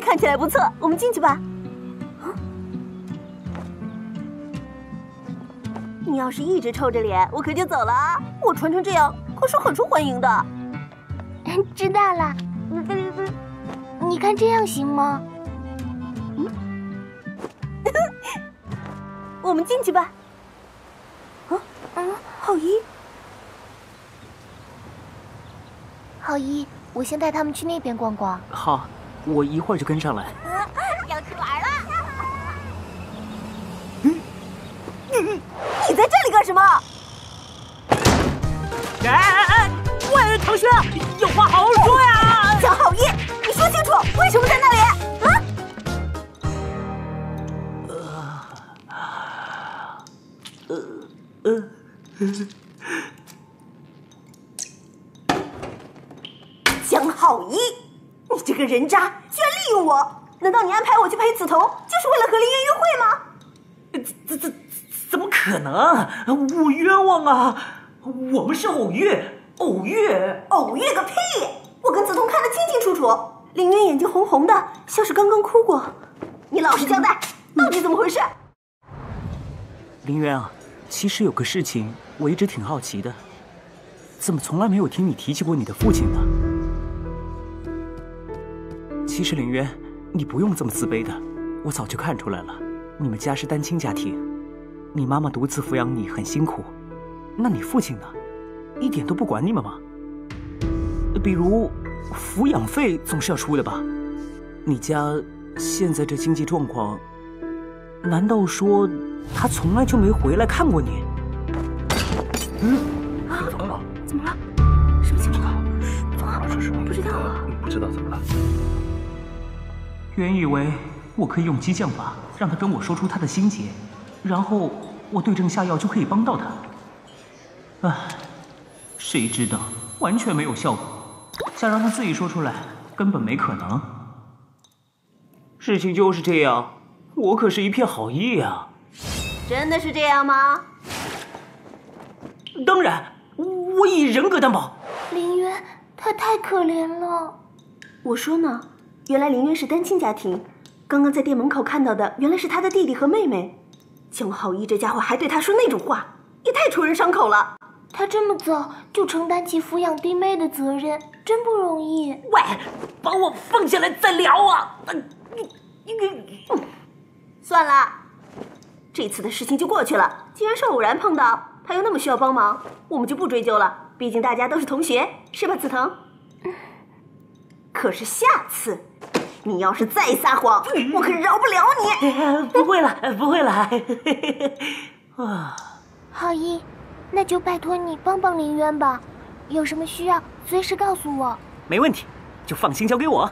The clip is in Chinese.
看起来不错，我们进去吧。你要是一直臭着脸，我可就走了啊！我穿成这样可是很受欢迎的。知道了。你看这样行吗？嗯，我们进去吧。啊啊，浩一，浩一，我先带他们去那边逛逛。好，我一会儿就跟上来。要去玩了。嗯嗯，你在这里干什么？哎哎哎！喂，同学，有话好好说呀！蒋浩一，你说清楚，为什么在那里？啊？呃呃呃。江浩一，你这个人渣，居然利用我！难道你安排我去陪梓潼，就是为了和林渊约会吗？怎怎怎么可能？我冤枉啊！我们是偶遇。偶遇？偶遇个屁！我跟梓潼看得清清楚楚，林渊眼睛红红的，像是刚刚哭过。你老实交代，到底怎么回事？林渊啊，其实有个事情我一直挺好奇的，怎么从来没有听你提起过你的父亲呢？其实林渊，你不用这么自卑的，我早就看出来了，你们家是单亲家庭，你妈妈独自抚养你很辛苦，那你父亲呢？一点都不管你们吗？比如抚养费总是要出的吧？你家现在这经济状况，难道说他从来就没回来看过你？嗯，怎么了？怎么了？什么情况？说实话，不知道啊。不知道怎么了？原以为我可以用激将法让他跟我说出他的心结，然后我对症下药就可以帮到他。唉。谁知道完全没有效果，想让他自己说出来根本没可能。事情就是这样，我可是一片好意啊。真的是这样吗？当然，我以人格担保。林渊，他太可怜了。我说呢，原来林渊是单亲家庭，刚刚在店门口看到的原来是他的弟弟和妹妹。江浩一这家伙还对他说那种话，也太戳人伤口了。他这么早就承担起抚养弟妹的责任，真不容易。喂，把我放下来再聊啊！你你你，算了，这次的事情就过去了。既然是偶然碰到，他又那么需要帮忙，我们就不追究了。毕竟大家都是同学，是吧，紫藤？可是下次你要是再撒谎，我可饶不了你。不会了，不会了。啊，浩一。那就拜托你帮帮林渊吧，有什么需要随时告诉我。没问题，就放心交给我。